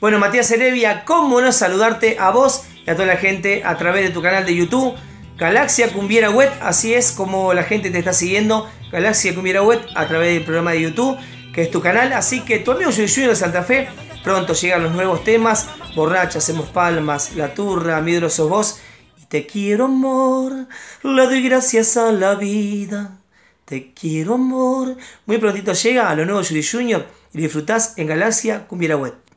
Bueno, Matías Herevia, cómo no saludarte a vos y a toda la gente a través de tu canal de YouTube, Galaxia Cumbiera Web, así es como la gente te está siguiendo, Galaxia Cumbiera Web a través del programa de YouTube, que es tu canal, así que tu amigo soy Junior de Santa Fe, pronto llegan los nuevos temas, Borracha, Hacemos Palmas, La Turra, Mi sos vos, y te quiero amor, le doy gracias a la vida, te quiero amor. Muy prontito llega a lo nuevo Judy Junior y disfrutás en Galaxia Cumbiera Web.